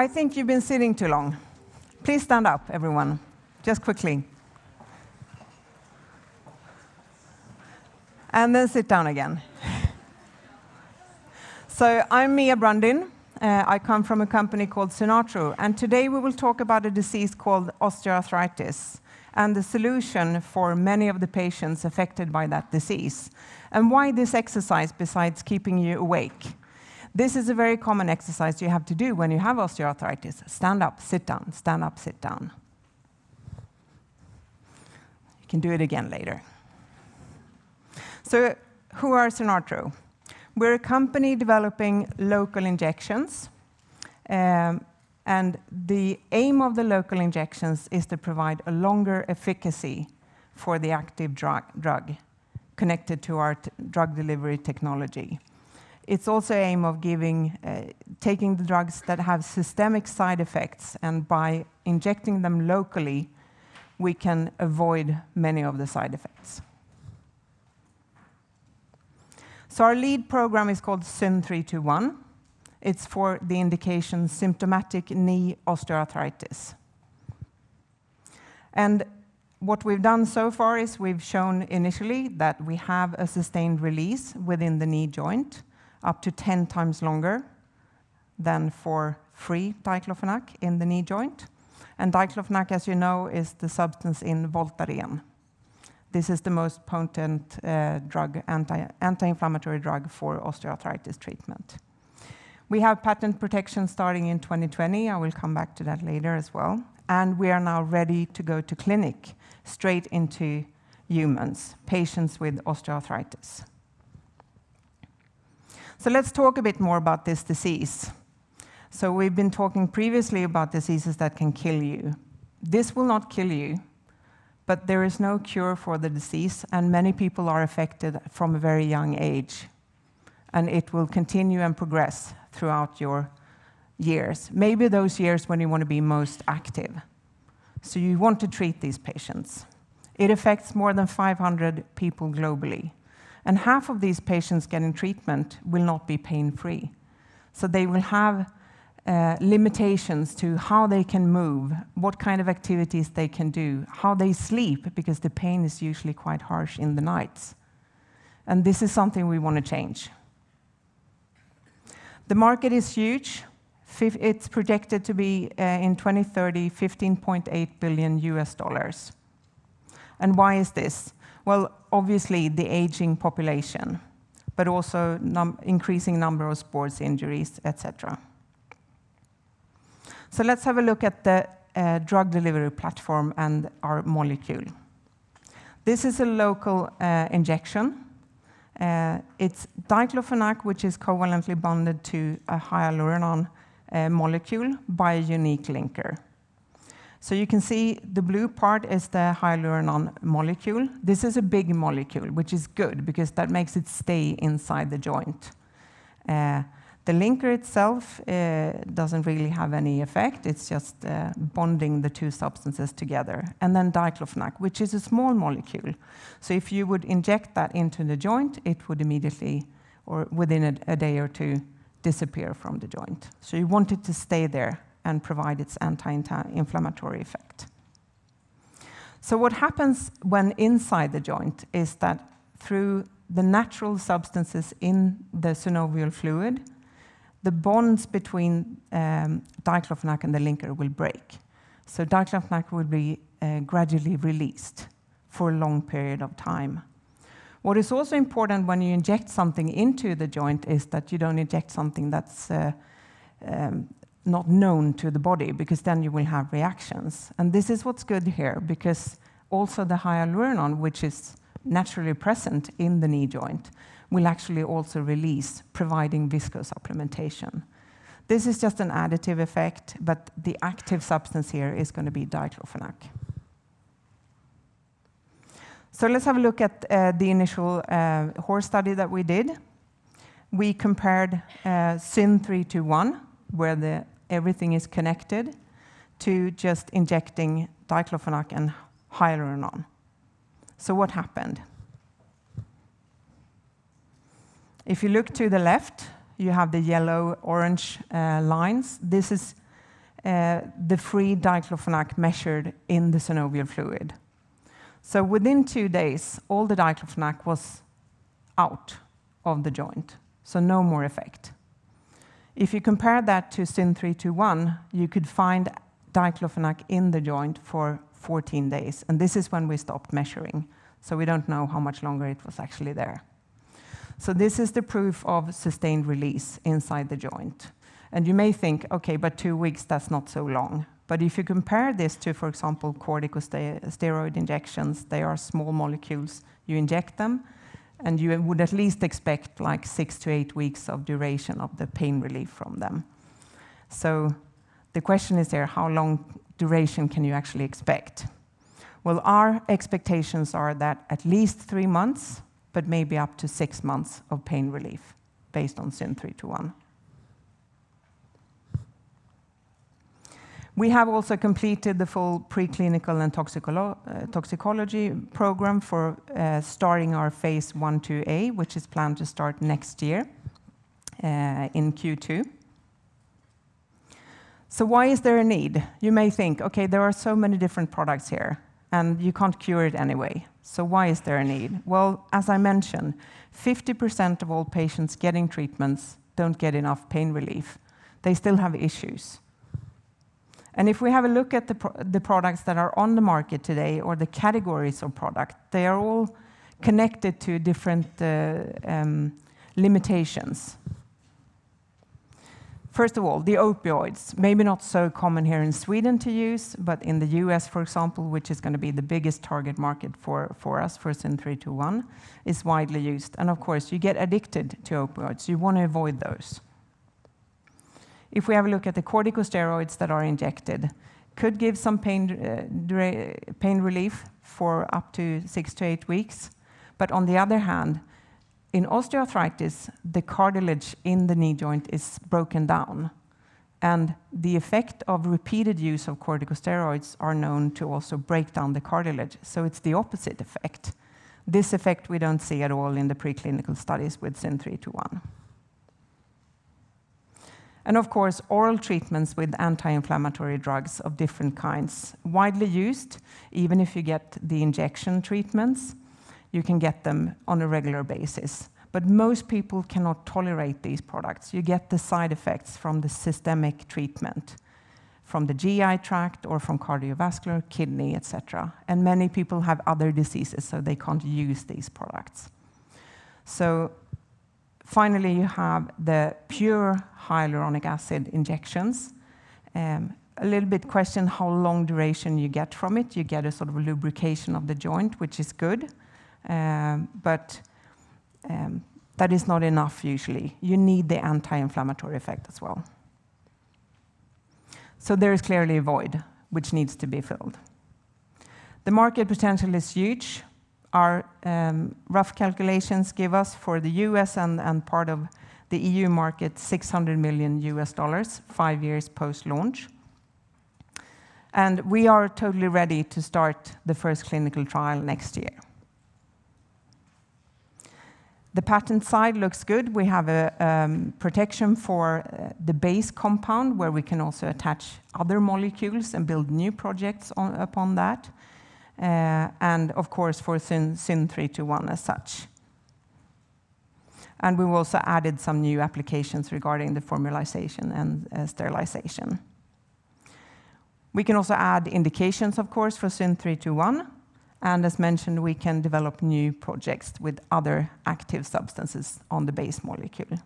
I think you've been sitting too long. Please stand up, everyone, just quickly. And then sit down again. So I'm Mia Brundin. Uh, I come from a company called Synartro, and today we will talk about a disease called osteoarthritis and the solution for many of the patients affected by that disease, and why this exercise, besides keeping you awake. This is a very common exercise you have to do when you have osteoarthritis. Stand up, sit down, stand up, sit down. You can do it again later. So who are Synartro? We're a company developing local injections, um, and the aim of the local injections is to provide a longer efficacy for the active drug connected to our drug delivery technology. It's also aim of giving, uh, taking the drugs that have systemic side effects, and by injecting them locally, we can avoid many of the side effects. So our lead program is called SYN-321. It's for the indication symptomatic knee osteoarthritis. And what we've done so far is we've shown initially that we have a sustained release within the knee joint, up to 10 times longer than for free diclofenac in the knee joint. And diclofenac, as you know, is the substance in Voltaren. This is the most potent uh, drug, anti-inflammatory drug for osteoarthritis treatment. We have patent protection starting in 2020. I will come back to that later as well, and we are now ready to go to clinic, straight into humans, patients with osteoarthritis. So let's talk a bit more about this disease. So we've been talking previously about diseases that can kill you. This will not kill you, but there is no cure for the disease, and many people are affected from a very young age, and it will continue and progress throughout your years, maybe those years when you want to be most active. So you want to treat these patients. It affects more than 500 people globally, and half of these patients getting treatment will not be pain-free. So they will have uh, limitations to how they can move, what kind of activities they can do, how they sleep, because the pain is usually quite harsh in the nights, and this is something we want to change. The market is huge. It's projected to be uh, in 2030, 15.8 billion US dollars. And why is this? Well, obviously, the aging population, but also increasing number of sports injuries, etc. So let's have a look at the uh, drug delivery platform and our molecule. This is a local uh, injection. Uh, it's diclofenac, which is covalently bonded to a hyaluronate molecule by a unique linker. So you can see the blue part is the hyaluronan molecule. This is a big molecule, which is good because that makes it stay inside the joint. Uh, the linker itself uh, doesn't really have any effect. It's just uh, bonding the two substances together. And then diclofenac, which is a small molecule. So if you would inject that into the joint, it would immediately, or within a day or two, disappear from the joint. So you want it to stay there and provide its anti-inflammatory effect. So what happens when inside the joint is that through the natural substances in the synovial fluid, the bonds between um, diclofenac and the linker will break. So diclofenac will be uh, gradually released for a long period of time. What is also important when you inject something into the joint is that you don't inject something that's uh, um, not known to the body, because then you will have reactions. And this is what's good here, because also the hyaluronan, which is naturally present in the knee joint, will actually also release, providing viscosupplementation. This is just an additive effect, but the active substance here is gonna be diclofenac. So let's have a look at uh, the initial uh, horse study that we did. We compared uh, SYN-321, where everything is connected, to just injecting diclofenac and hyaluronan. So what happened? If you look to the left, you have the yellow-orange uh, lines. This is uh, the free diclofenac measured in the synovial fluid. So within two days, all the diclofenac was out of the joint, so no more effect. If you compare that to SYN-321, you could find diclofenac in the joint for 14 days, and this is when we stopped measuring, so we don't know how much longer it was actually there. So this is the proof of sustained release inside the joint. And you may think, "Okay, but two weeks, that's not so long." But if you compare this to, for example, corticosteroid injections, they are small molecules. You inject them, and you would at least expect, like, six to eight weeks of duration of the pain relief from them. So the question is there, how long duration can you actually expect? Well, our expectations are that at least 3 months, but maybe up to 6 months of pain relief based on SYN-321. We have also completed the full preclinical and uh, toxicology program for uh, starting our phase I/IIa, which is planned to start next year uh, in Q2. So why is there a need? You may think, "Okay, there are so many different products here, and you can't cure it anyway, so why is there a need?" Well, as I mentioned, 50% of all patients getting treatments don't get enough pain relief. They still have issues. And if we have a look at the products that are on the market today or the categories of product, they are all connected to different uh, um, limitations. First of all, the opioids, maybe not so common here in Sweden to use, but in the U.S., for example, which is gonna be the biggest target market for us, for SYN-321, is widely used. And of course, you get addicted to opioids. You want to avoid those. If we have a look at the corticosteroids that are injected, could give some uh, pain relief for up to six to eight weeks. But on the other hand, in osteoarthritis, the cartilage in the knee joint is broken down, and the effect of repeated use of corticosteroids are known to also break down the cartilage, so it's the opposite effect. This effect we don't see at all in the preclinical studies with SYN-321. And of course, oral treatments with anti-inflammatory drugs of different kinds, widely used. Even if you get the injection treatments, you can get them on a regular basis. But most people cannot tolerate these products. You get the side effects from the systemic treatment, from the GI tract or from cardiovascular, kidney, etc. And many people have other diseases, so they can't use these products. So finally, you have the pure hyaluronic acid injections. Um, a little bit question how long duration you get from it. You get a sort of lubrication of the joint, which is good, um, but um, that is not enough usually. You need the anti-inflammatory effect as well. So there is clearly a void which needs to be filled. The market potential is huge. Our um, rough calculations give us, for the U.S. and part of the EU market, $600 million, five years post-launch. And we are totally ready to start the first clinical trial next year. The patent side looks good. We have a um, protection for uh, the base compound, where we can also attach other molecules and build new projects upon that, Uh, and of course, for SYN-321 as such. And we've also added some new applications regarding the formulation and uh, sterilization. We can also add indications, of course, for SYN-321, and as mentioned, we can develop new projects with other active substances on the base molecule.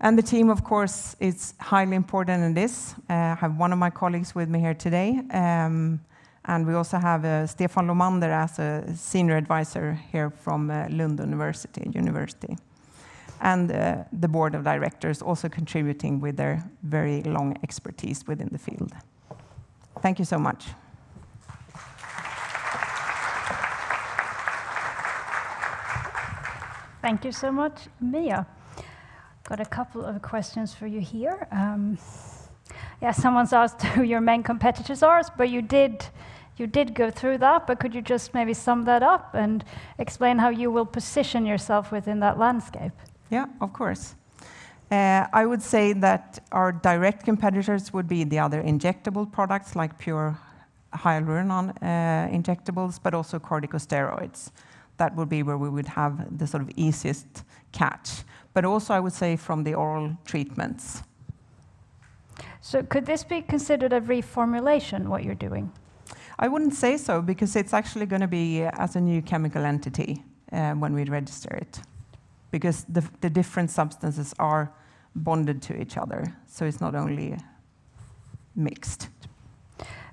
And the team, of course, is highly important in this. Uh, I have one of my colleagues with me here today, um, and we also have uh, Stefan Lohmander as a senior advisor here from uh, Lund University. And uh, the board of directors also contributing with their very long expertise within the field. Thank you so much. Thank you so much, Mia. Got a couple of questions for you here. Um, yeah, someone's asked who your main competitors are, but you did, you did go through that, but could you just maybe sum that up and explain how you will position yourself within that landscape? Yeah, of course. Uh, I would say that our direct competitors would be the other injectable products like pure hyaluronate uh, injectables, but also corticosteroids. That would be where we would have the sort of easiest catch. But also, I would say from the oral treatments. So could this be considered a reformulation, what you're doing? I wouldn't say so because it's actually going to be as a new chemical entity uh, when we register it because the different substances are bonded to each other. So it's not only mixed.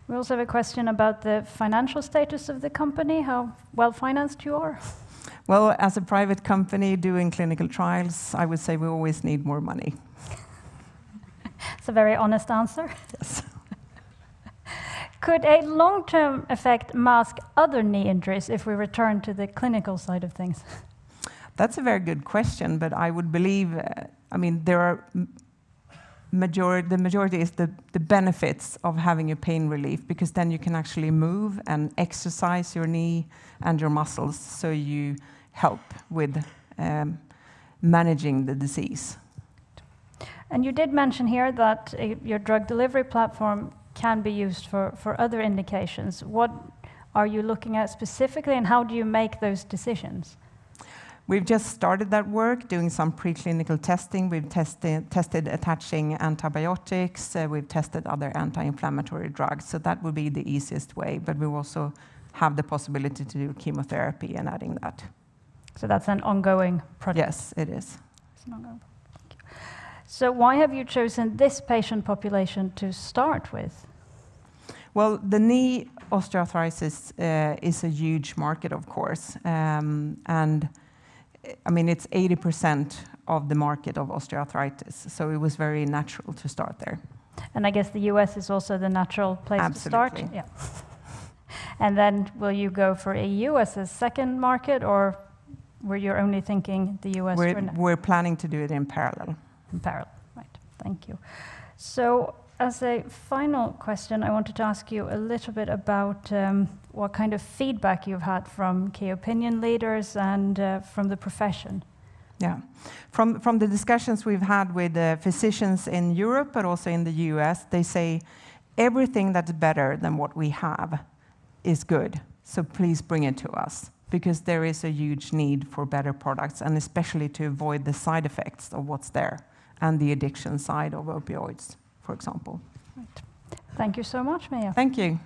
We also have a question about the financial status of the company, how well financed you are. Well, as a private company doing clinical trials, I would say we always need more money. It's a very honest answer. Yes. Could a long-term effect mask other knee injuries if we return to the clinical side of things? That's a very good question, but I would believe, uh, I mean, there are majority, the majority is the the benefits of having a pain relief because then you can actually move and exercise your knee and your muscles so you help with um, managing the disease. And you did mention here that uh, your drug delivery platform can be used for for other indications. What are you looking at specifically, and how do you make those decisions? We've just started that work, doing some preclinical testing. We've tested tested attaching antibiotics. Uh, we've tested other anti-inflammatory drugs. So that would be the easiest way. But we also have the possibility to do chemotherapy and adding that. So that's an ongoing project? Yes, it is. It's an ongoing project. So why have you chosen this patient population to start with? Well, the knee osteoarthritis is a huge market, of course. Um, and I mean, it's 80% of the market of osteoarthritis. So it was very natural to start there. And I guess the U.S. is also the natural place to start? Absolutely. Yeah. And then will you go for EU as a second market, or were you only thinking the U.S. for now? We're planning to do it in parallel. In parallel. Right. Thank you. So as a final question, I wanted to ask you a little bit about um, what kind of feedback you've had from key opinion leaders and uh, from the profession. Yeah. From from the discussions we've had with physicians in Europe, but also in the U.S., they say everything that's better than what we have is good. So please bring it to us because there is a huge need for better products, and especially to avoid the side effects of what's there and the addiction side of opioids, for example. Right. Thank you so much, Mia. Thank you.